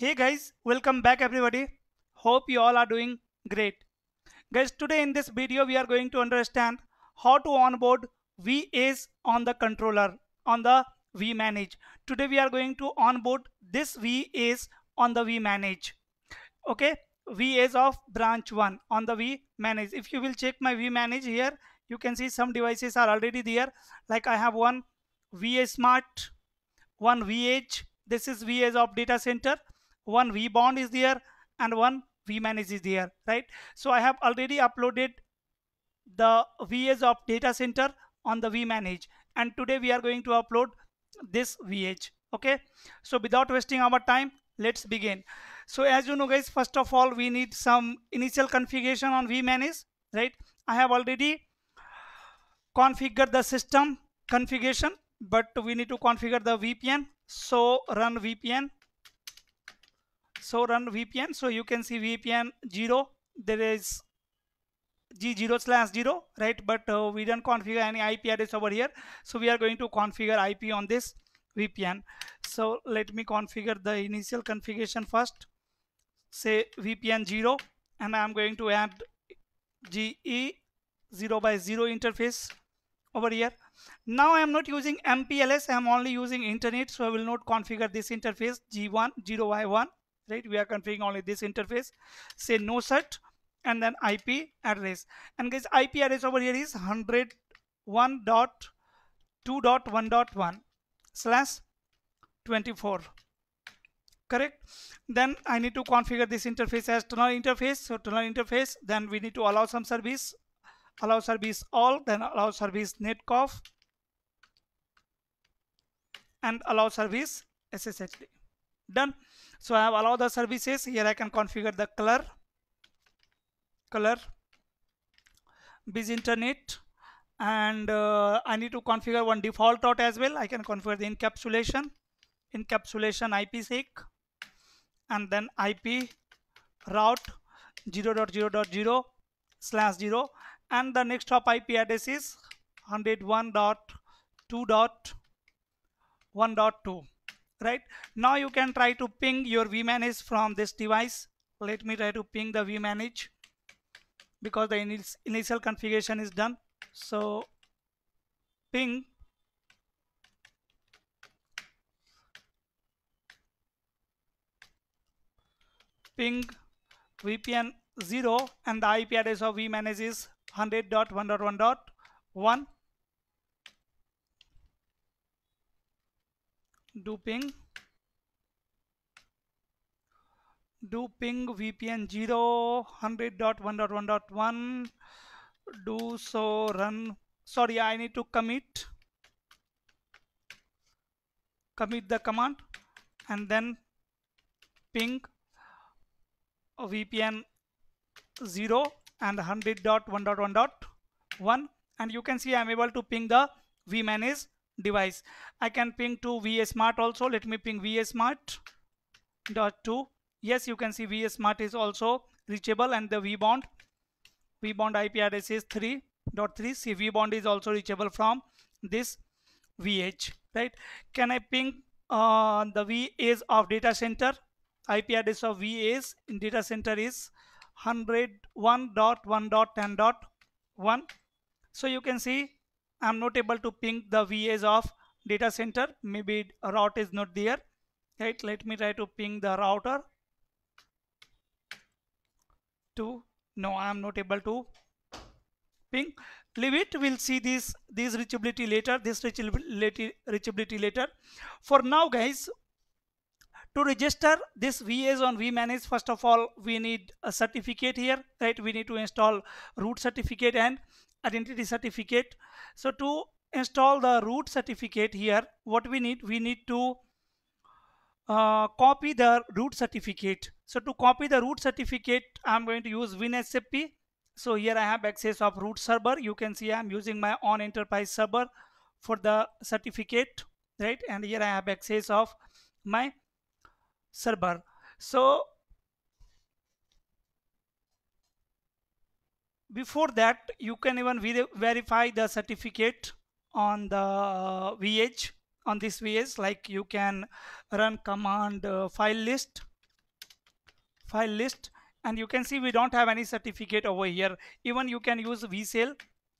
Hey guys, welcome back everybody. Hope you all are doing great. Guys, today in this video we are going to understand how to onboard vEdge on the controller on the vManage. Today we are going to onboard this vEdge on the vManage. Okay, vEdge of branch 1 on the vManage. If you will check my vManage here, you can see some devices are already there. Like I have one vSmart, one vEdge, this is vEdge of data center one V bond is there and one vmanage is there right? So i have already uploaded the vEdge of data center on the V manage, and today we are going to upload this vEdge okay? So without wasting our time let's begin. So as you know guys first of all we need some initial configuration on vmanage right? I have already configured the system configuration but we need to configure the vpn so run vpn so run vpn so you can see vpn 0 there is g0 slash 0 right? But uh, we don't configure any ip address over here. So we are going to configure ip on this vpn so let me configure the initial configuration first. Say vpn 0 and i'm going to add ge 0 by 0 interface over here. Now i am not using mpls i am only using internet so i will not configure this interface g1 0y1 right? We are configuring only this interface. Say no set and then ip address and guys ip address over here is 101.2.1.1 slash 24 correct? Then i need to configure this interface as tunnel interface. So tunnel interface then we need to allow some service. Allow service all then allow service netconf and allow service sshd done so I have allowed the services. Here I can configure the color color biz internet and uh, I need to configure one default route as well. I can configure the encapsulation encapsulation IPsec and then IP route 0.0.0 slash 0 and the next hop IP address is 101.2.1.2 right? Now you can try to ping your vmanage from this device. Let me try to ping the vmanage because the initial configuration is done. So ping. Ping vpn 0 and the ip address of vmanage is 100.1.1.1 do ping do ping vpn 0 100.1.1.1 do so run. Sorry i need to commit. Commit the command and then ping vpn 0 and 100.1.1.1 and you can see i'm able to ping the vmanage device. I can ping to vSmart also. Let me ping vSmart dot 2 yes you can see va smart is also reachable and the vbond vbond ip address is 3.3 see vbond is also reachable from this vEdge right? Can i ping uh, the vEdge of data center? Ip address of vEdge in data center is 101.1.10.1 so you can see I'm not able to ping the vEdge of data center. Maybe route is not there. Right? Let me try to ping the router. To no, I'm not able to ping. Leave it. We'll see this this reachability later. This reachability reachability later. For now, guys, to register this vEdge on vManage, first of all, we need a certificate here, right? We need to install root certificate and identity certificate. So to install the root certificate here what we need we need to uh, copy the root certificate. So to copy the root certificate i'm going to use WinSCP so here i have access of root server. You can see i'm using my own enterprise server for the certificate right? And here i have access of my server. So before that you can even ver verify the certificate on the vEdge on this vEdge like you can run command uh, file list file list and you can see we don't have any certificate over here. Even you can use vshell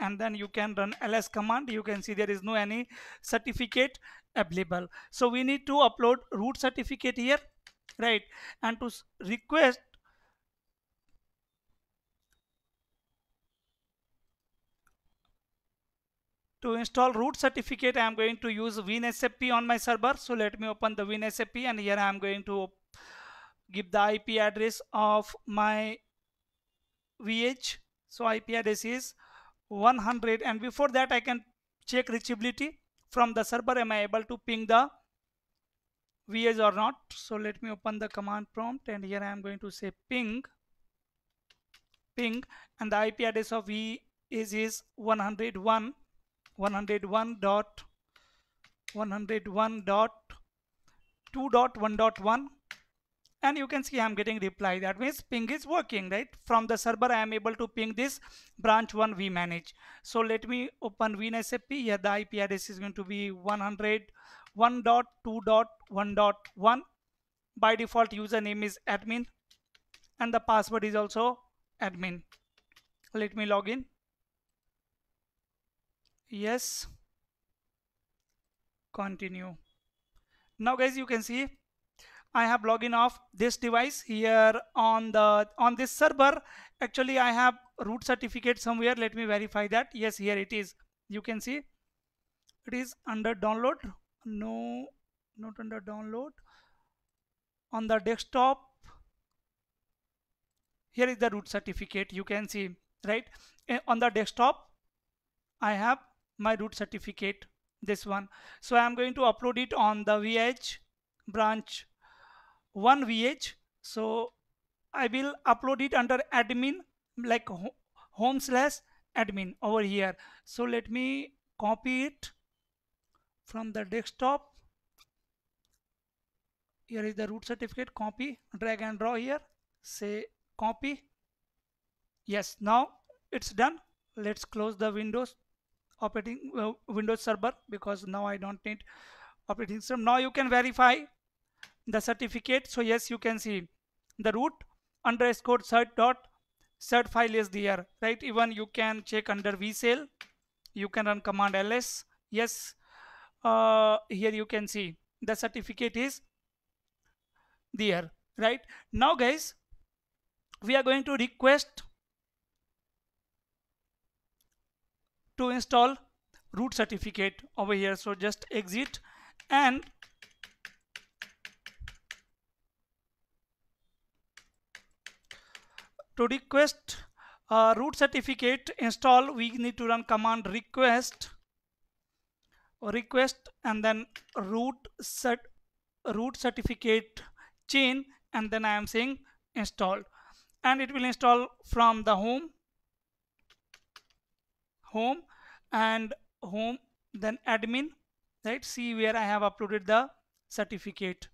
and then you can run ls command. You can see there is no any certificate available. So we need to upload root certificate here right? And to request to install root certificate I am going to use WinSCP on my server. So let me open the WinSCP and here I am going to give the IP address of my vEdge so IP address is 100 and before that I can check reachability from the server. Am I able to ping the vEdge or not? So let me open the command prompt and here I am going to say ping ping. And the IP address of V is 101 101 dot 101 dot 2 dot 1 dot 1 and you can see I'm getting reply. That means ping is working right? From the server I am able to ping this branch 1 we manage. So let me open WinSCP here the IP address is going to be 100 1 dot 2 dot 1 dot 1 by default username is admin and the password is also admin. Let me log in yes. Continue. Now guys you can see I have login of this device here on the on this server. Actually I have root certificate somewhere. Let me verify that. Yes here it is. You can see it is under download. No not under download. On the desktop here is the root certificate. You can see right? Eh, on the desktop I have my root certificate this one. So I'm going to upload it on the vEdge branch 1 vEdge so I will upload it under admin like home slash admin over here. So let me copy it from the desktop. Here is the root certificate copy drag and draw here. Say copy. Yes now it's done. Let's close the windows operating uh, Windows Server because now I don't need operating system. Now you can verify the certificate. So yes, you can see the root underscore cert dot cert file is there, right? Even you can check under vshell. You can run command ls. Yes, uh, here you can see the certificate is there, right? Now guys, we are going to request to install root certificate over here. So just exit and to request a root certificate install we need to run command request request and then root set root certificate chain and then I am saying install and it will install from the home home and home then admin right? See where I have uploaded the certificate.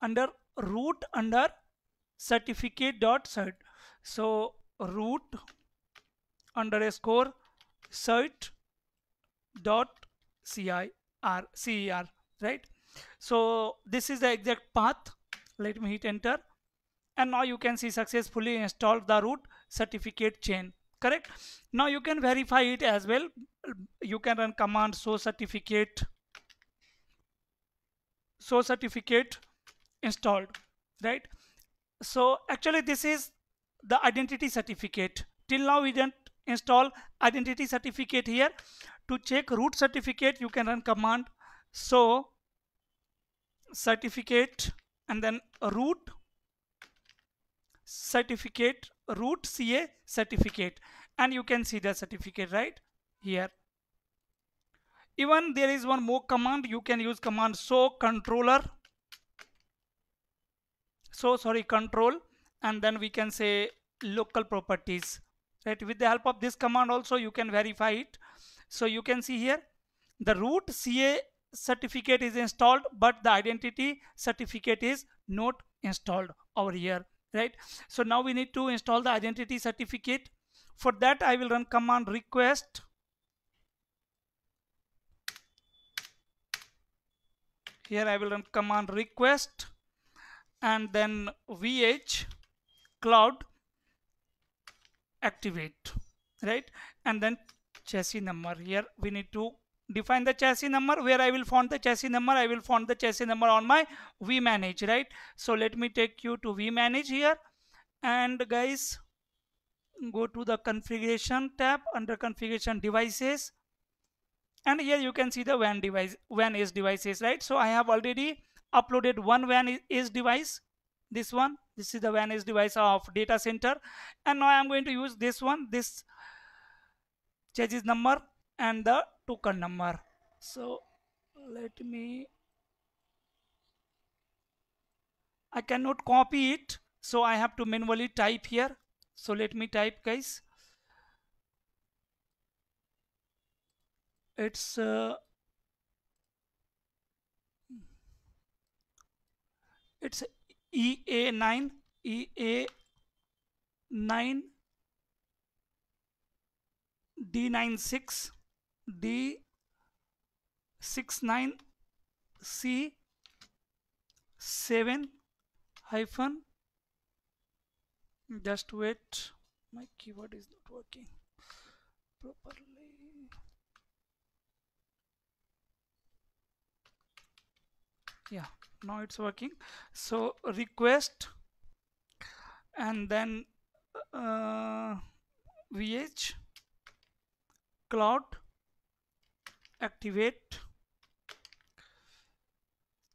Under root under certificate dot cert so root underscore cert dot cir cer right? So this is the exact path. Let me hit enter. And now you can see successfully installed the root certificate chain correct? Now you can verify it as well. You can run command show certificate. Show certificate installed right? So actually this is the identity certificate. Till now we didn't install identity certificate here. To check root certificate you can run command show certificate and then root certificate root CA certificate. And you can see the certificate right? Here. Even there is one more command. You can use command show controller. So sorry control. And then we can say local properties. Right? With the help of this command also you can verify it. So you can see here. The root CA certificate is installed but the identity certificate is not installed over here right? So now we need to install the identity certificate. For that I will run command request. Here I will run command request and then vEdge cloud activate right? And then chassis number here. We need to define the chassis number where I will font the chassis number I will font the chassis number on my vManage right? So let me take you to vManage here. And guys go to the configuration tab under configuration devices. And here you can see the WAN device WAN Edge devices right? So I have already uploaded one WAN Edge device. This one this is the WAN Edge device of data center. And now I am going to use this one this chassis number and the token number so let me I cannot copy it so I have to manually type here. So let me type guys. It's uh, it's EA9 EA9 D96 D69 C 7 hyphen. Just wait. My keyboard is not working properly. Yeah now it's working. So request and then uh, vEdge cloud activate.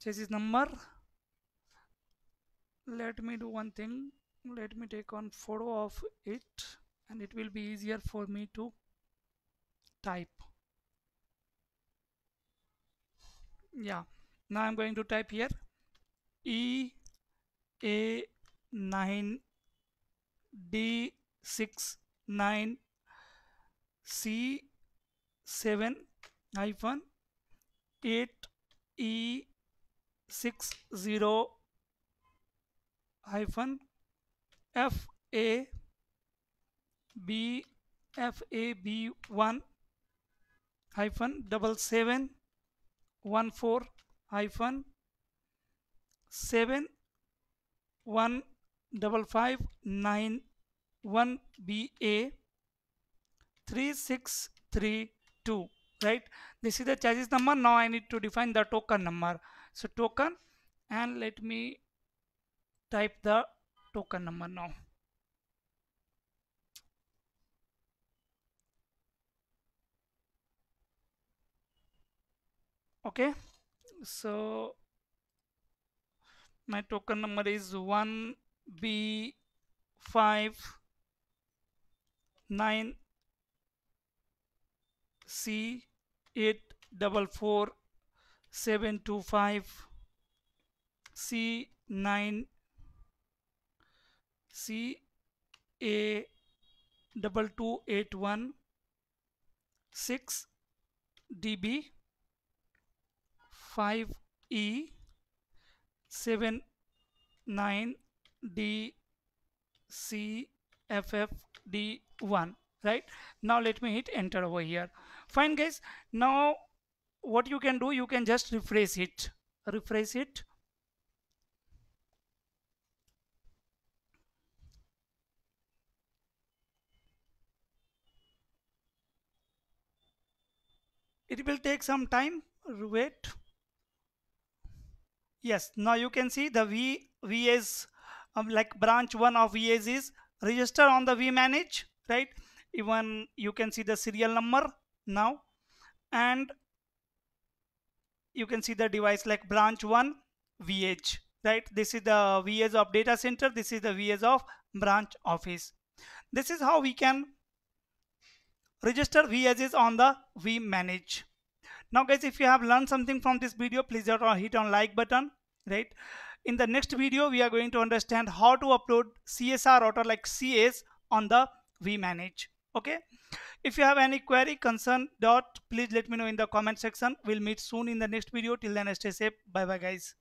Chassis number. Let me do one thing. Let me take on photo of it and it will be easier for me to type. Yeah. Now I'm going to type here. E A 9 D 6 9 C 7 hyphen 8 E 6 0 hyphen F A B F A B 1 hyphen double seven one four hyphen seven one double five nine one B A three six three two right? This is the chassis number. Now I need to define the token number. So token and let me type the token number now. Okay? So my token number is 1b5 9 c 8 double four seven two five c 9 C A double two eight one six DB five E seven nine D C F F D one right? Now let me hit enter over here fine guys. Now what you can do you can just refresh it. Refresh it. It will take some time. Wait. Yes. Now you can see the v vEdge um, like branch one of vEdge is register on the vmanage right? Even you can see the serial number now and you can see the device like branch one vEdge right this is the vEdge of data center this is the vEdge of branch office this is how we can register vEdges on the vManage. Now guys, if you have learned something from this video, please hit on like button, right? In the next video, we are going to understand how to upload CSR router like CS on the vManage. Okay. If you have any query, concern, dot, please let me know in the comment section. We'll meet soon in the next video. Till then, stay safe. Bye bye guys.